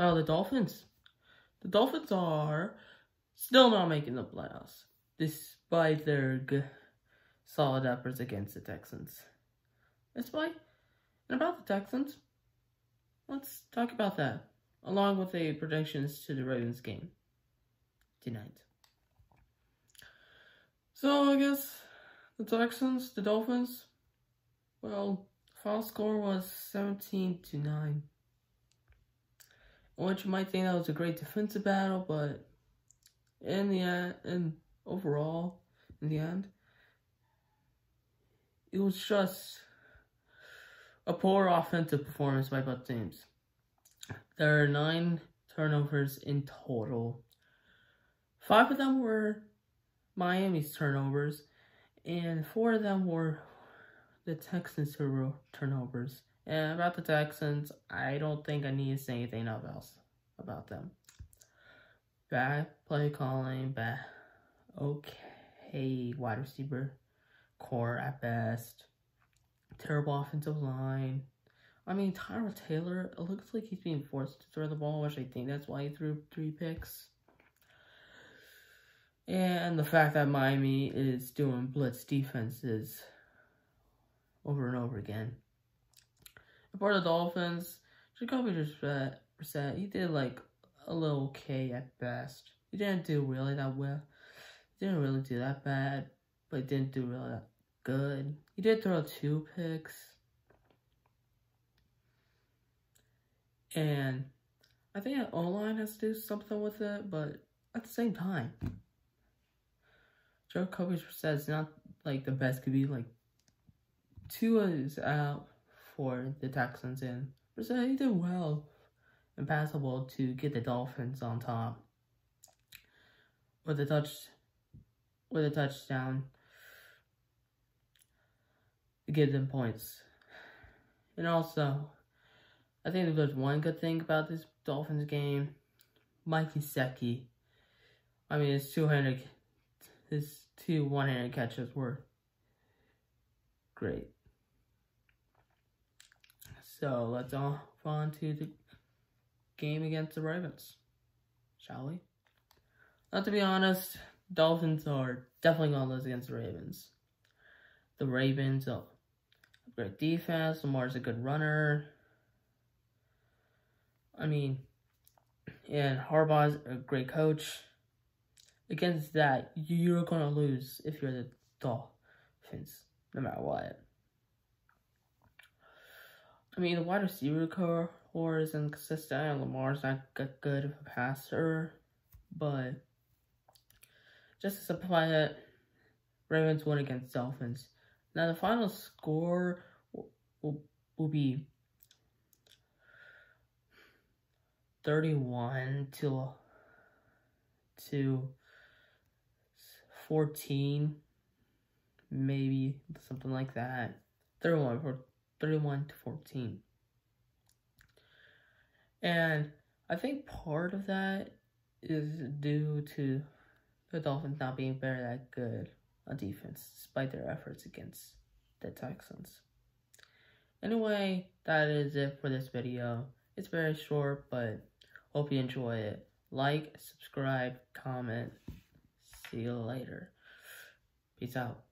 Well, the Dolphins. The Dolphins are still not making the playoffs, despite their solid efforts against the Texans. Despite, and about the Texans, let's talk about that, along with the predictions to the Ravens game tonight. So I guess the Texans, the Dolphins, well, final score was 17 to 9. Which you might think that was a great defensive battle, but in the end, and overall, in the end, it was just a poor offensive performance by both teams. There are nine turnovers in total. Five of them were Miami's turnovers, and four of them were the Texans' turnovers. And about the Texans, I don't think I need to say anything else about them. Bad play calling, bad, okay wide receiver corps at best. Terrible offensive line. I mean, Tyrod Taylor, it looks like he's being forced to throw the ball, which I think that's why he threw three picks. And the fact that Miami is doing blitz defenses over and over again. For the Dolphins, Jacoby Brissett, he did like a little okay at best. He didn't do really that well. He didn't really do that bad, but he didn't do really that good. He did throw two picks. And I think that O-line has to do something with it, but at the same time, Jacoby Brissett is not like the best could be like Tua is out for the Texans and Brissett he did well and passable to get the Dolphins on top with a touch with a touchdown to give them points. And also, I think there's one good thing about this Dolphins game. Mike Gesicki. I mean, his 200 his two one-handed catches were great. So let's move on to the game against the Ravens, shall we? Not to be honest, Dolphins are definitely going to lose against the Ravens. The Ravens oh, are great defense. Lamar's a good runner. I mean, and Harbaugh's a great coach against that, you're going to lose if you're the Dolphins, no matter what. I mean, the wide receiver corps isn't consistent, and Lamar's not a good passer, but just to simplify it, Ravens win against Dolphins. Now, the final score will, will, will be 31 to to 14, maybe something like that. 31 for 31 to 14. And I think part of that is due to the Dolphins not being very that good on defense, despite their efforts against the Texans. Anyway, that is it for this video. It's very short, but hope you enjoy it. Like, subscribe, comment. See you later. Peace out.